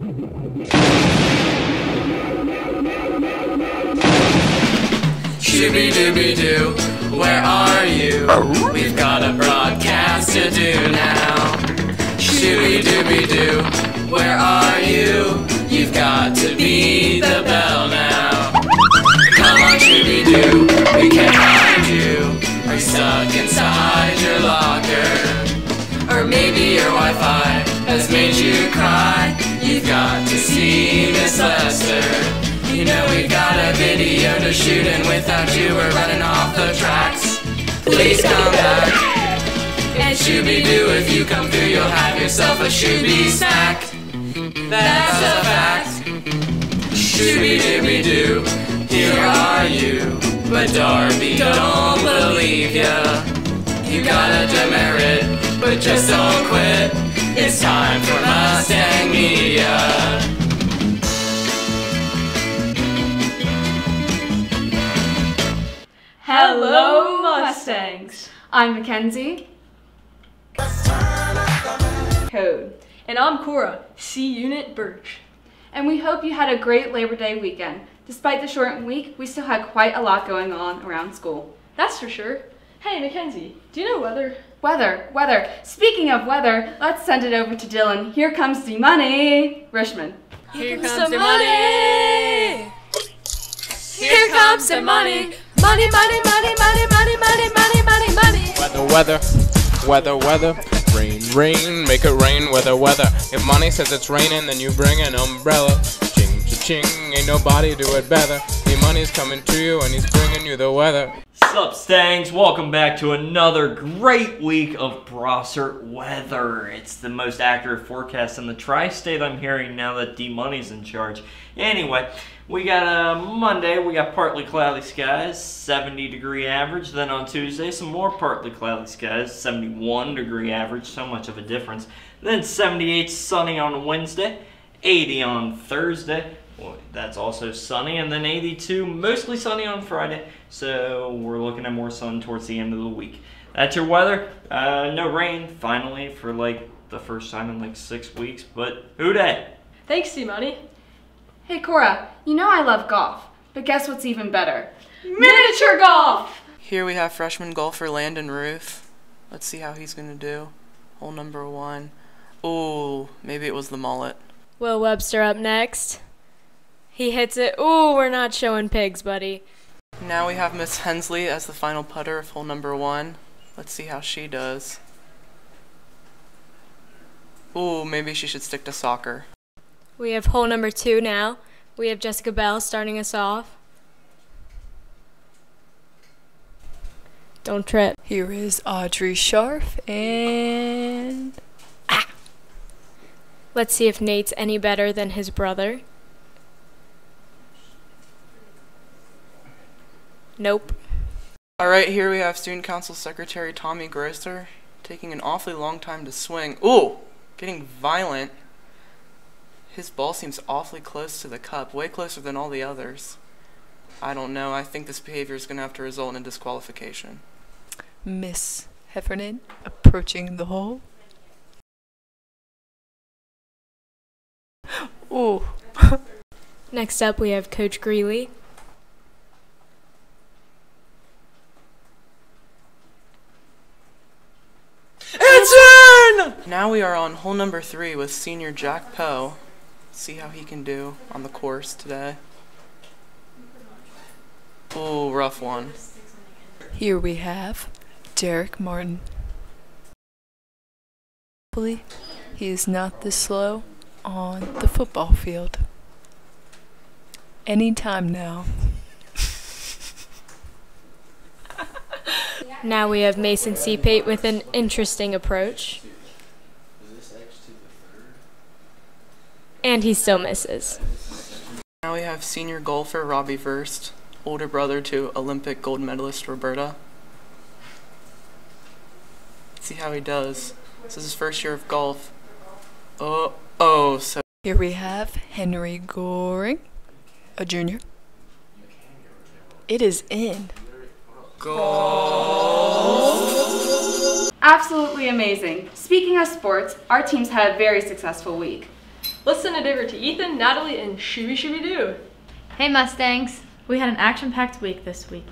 Shooby dooby doo, where are you? We've got a broadcast to do now. Shooby dooby doo, where are you? You've got to be the bell now. Come on, Shooby doo, we can't find you. We're stuck inside Miss You know we got a video to shoot and without you we're running off the tracks. Please come back. And shooby doo, if you come through you'll have yourself a shooby snack. That's a fact. Shooby dooby doo, here are you. But Darby don't believe ya. You got a demerit, but just don't quit. It's time for Mustang Media. Hello, Mustangs. I'm Mackenzie. Code. And I'm Cora, C Unit Birch. And we hope you had a great Labor Day weekend. Despite the shortened week, we still had quite a lot going on around school. That's for sure. Hey, Mackenzie, do you know weather? Weather, weather. Speaking of weather, let's send it over to Dylan. Here comes the money. Rishman. Here comes the money. Here comes the money. Money, money, money, money, money, money, money, money, money. Weather, weather, weather, weather. Rain, rain, make it rain, weather, weather. If money says it's raining, then you bring an umbrella. Ching, ching, ain't nobody do it better. The money's coming to you and he's bringing you the weather. Sup, Stangs? Welcome back to another great week of Brossart weather. It's the most accurate forecast in the tri-state I'm hearing now that D-Money's in charge. Anyway, we got a uh, Monday, we got partly cloudy skies, 70 degree average. Then on Tuesday, some more partly cloudy skies, 71 degree average, so much of a difference. Then 78 sunny on Wednesday, 80 on Thursday. Well, that's also sunny, and then 82 mostly sunny on Friday. So we're looking at more sun towards the end of the week. That's your weather. Uh, no rain, finally, for like the first time in like six weeks. But who dat? Thanks, C Money. Hey Cora, you know I love golf, but guess what's even better? Miniature golf! Here we have freshman golfer Landon Ruth. Let's see how he's going to do. Hole number one. Ooh, maybe it was the mullet. Will Webster up next. He hits it. Ooh, we're not showing pigs, buddy. Now we have Miss Hensley as the final putter of hole number one. Let's see how she does. Ooh, maybe she should stick to soccer. We have hole number two now. We have Jessica Bell starting us off. Don't trip. Here is Audrey Scharf and ah! Let's see if Nate's any better than his brother. Nope. Alright, here we have Student Council Secretary Tommy Grosser taking an awfully long time to swing. Ooh! Getting violent. His ball seems awfully close to the cup, way closer than all the others. I don't know. I think this behavior is going to have to result in disqualification. Miss Heffernan approaching the hole. Ooh. Next up, we have Coach Greeley. It's in! Now we are on hole number three with senior Jack Poe. See how he can do on the course today. Ooh, rough one. Here we have Derek Martin. Hopefully, he is not this slow on the football field. Any time now. Now we have Mason Seapate with an interesting approach. And he still misses. Now we have senior golfer Robbie Verst, older brother to Olympic gold medalist Roberta. See how he does. This is his first year of golf. Oh, oh, so Here we have Henry Goring, a junior. It is in. Absolutely amazing. Speaking of sports, our teams had a very successful week. Let's send it over to Ethan, Natalie, and Shooby Shooby Doo. Hey Mustangs. We had an action-packed week this week.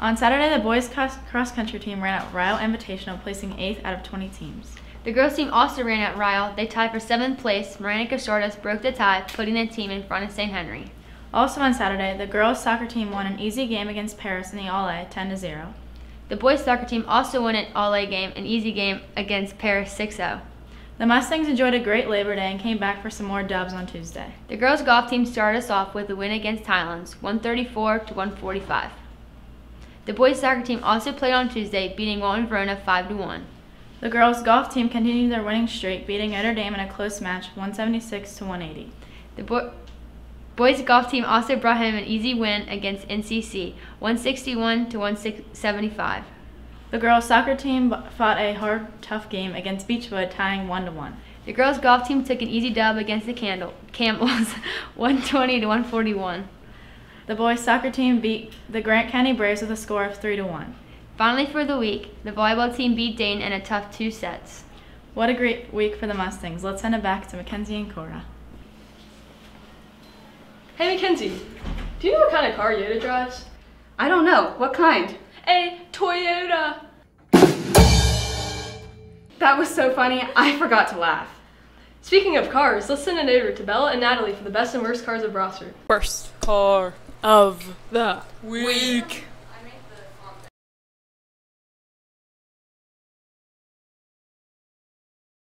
On Saturday, the boys cross cross country team ran at Ryle Invitational, placing eighth out of 20 teams. The girls team also ran at Ryle. They tied for seventh place. Miranda Casardas broke the tie, putting the team in front of St. Henry. Also on Saturday, the girls soccer team won an easy game against Paris in the All A, 10 to 0. The boys soccer team also won an all-A game, an easy game against Paris oh. 6-0. The Mustangs enjoyed a great Labor Day and came back for some more dubs on Tuesday. The girls golf team started us off with a win against Highlands, 134 to 145. The boys soccer team also played on Tuesday, beating Walton Verona 5 to 1. The girls golf team continued their winning streak, beating Notre Dame in a close match, 176 to 180. The bo- boys golf team also brought home an easy win against NCC, 161 to 175. The girls soccer team fought a hard, tough game against Beechwood, tying 1 to 1. The girls golf team took an easy dub against the Candle, Campbells, 120 to 141. The boys soccer team beat the Grant County Braves with a score of 3 to 1. Finally, for the week, the volleyball team beat Dane in a tough two sets. What a great week for the Mustangs. Let's send it back to Mackenzie and Cora. Hey Mackenzie, do you know what kind of car Yoda drives? I don't know. What kind? A Toyota. That was so funny, I forgot to laugh. Speaking of cars, let's send it over to Bella and Natalie for the best and worst cars of Brossart. Worst car of the week.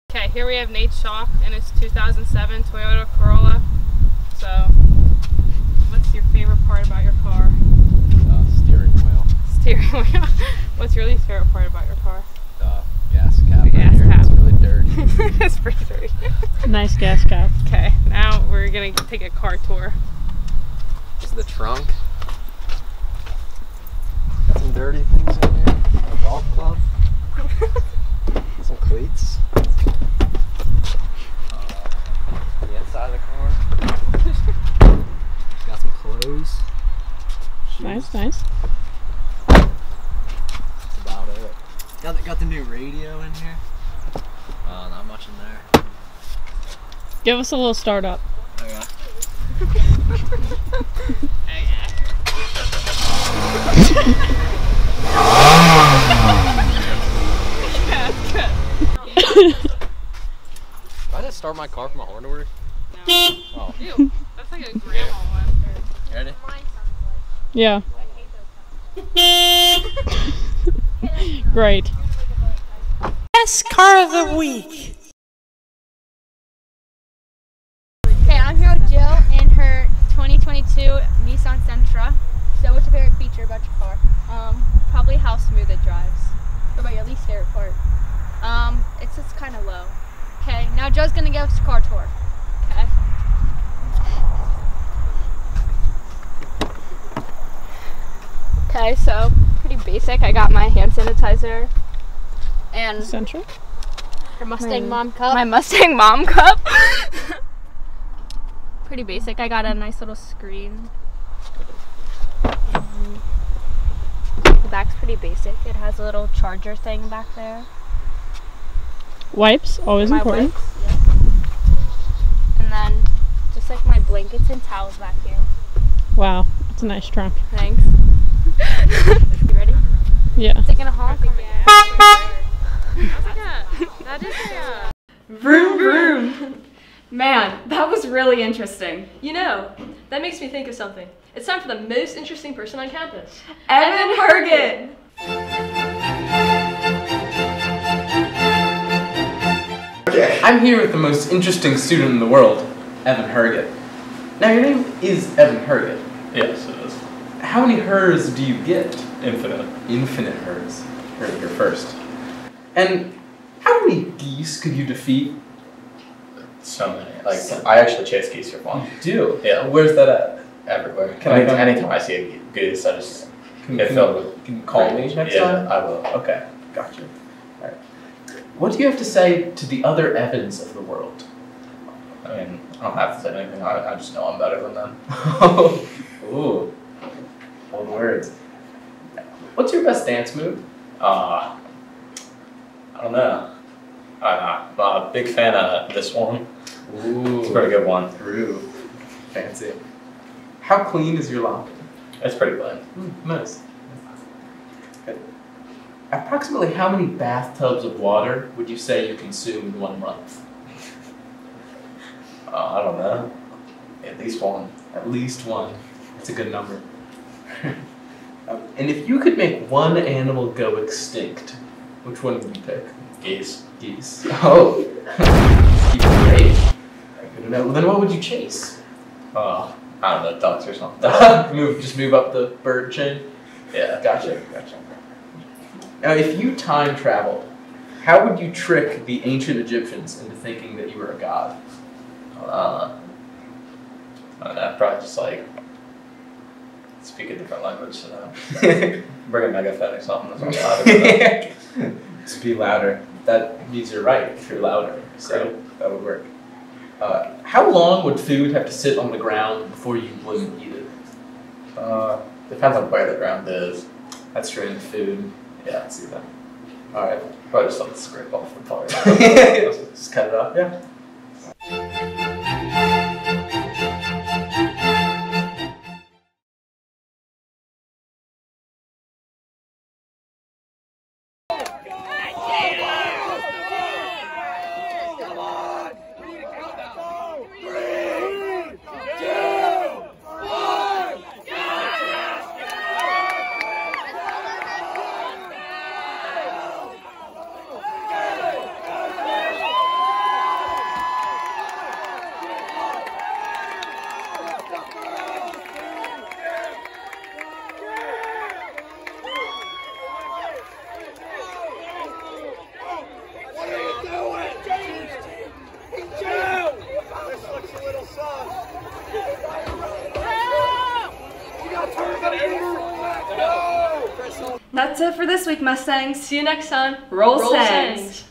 Okay, here we have Nate Shaw and his 2007 Toyota Corolla. So, what's your favorite part about your car? Steering wheel. What's your least favorite part about your car? Uh, gas cap. The gas cap. It's really dirty. it's pretty dirty. Nice gas cap. Okay, now we're gonna take a car tour. This is the trunk. Got some dirty things in here. A golf club. some cleats. Uh, the inside of the car. Got some clothes. Nice, nice. That's about it. Got the, new radio in here. Uh, not much in there. Give us a little start up. Okay. Did I just start my car from a horn to work? Oh, Ew, that's like a grandma one. ready? Yeah. Great. Best car of the week. Okay, I'm here with Jill in her 2022 Nissan Sentra. So, what's your favorite feature about your car? Um, probably how smooth it drives. What about your least favorite part? Um, it's just kind of low. Okay, now Joe's gonna give us a car tour. Okay. Okay, so pretty basic. I got my hand sanitizer and Central. her Mustang Mom cup. My Mustang Mom cup. pretty basic. I got a nice little screen. Mhm. The back's pretty basic. It has a little charger thing back there. Wipes, always my important. wipes, yep. And then just like my blankets and towels back here. Wow, it's a nice trunk. Thanks. you ready? Yeah. Taking a honk? That is a. Vroom vroom. Man, that was really interesting. You know, that makes me think of something. It's time for the most interesting person on campus. Evan Herget! Okay. I'm here with the most interesting student in the world, Evan Herget. Now, your name is Evan Herget. Yes, it is. How many hers do you get? Infinite. Infinite hers. Heard it here first. And how many geese could you defeat? So many. Like, So- I actually chase geese for fun. Do? Yeah. Where's that at? Everywhere. Can I Any- anytime I see a goose, I just Can, get can filled with. can you call me next yeah, time? I will. Okay, gotcha. Alright. What do you have to say to the other Evans of the world? I mean, I don't have to say anything. I, I just know I'm better than them. Ooh. Old words. What's your best dance move? Uh, I don't know. I'm a big fan of this one. Ooh. It's a pretty good one. True. Fancy. How clean is your laundry? It's pretty clean. Mm, nice. Okay. Approximately how many bathtubs of water would you say you consume in one month? Uh, I don't know. At least one. At least one. That's a good number. Um, and if you could make one animal go extinct, which one would you pick? Geese. Geese. Oh. Great. Know. Then what would you chase? Uh, I don't know, ducks or something. move, just move up the bird chain. yeah. Gotcha. Gotcha. Now, if you time traveled, how would you trick the ancient Egyptians into thinking that you were a god? Uh, I don't know, probably just like speak a different language to them. Bring a megaphone or something. All Just be louder. That means you're right if you're louder. So that would work. Uh, how long would food have to sit on the ground before you wouldn't eat it? Uh, depends on where the ground is. That's true in food. Yeah, I see that. Alright. Probably just something to scrape off the part. Just cut it off, yeah. Week, Mustangs. See you next time. Roll, Roll Sands. Sands.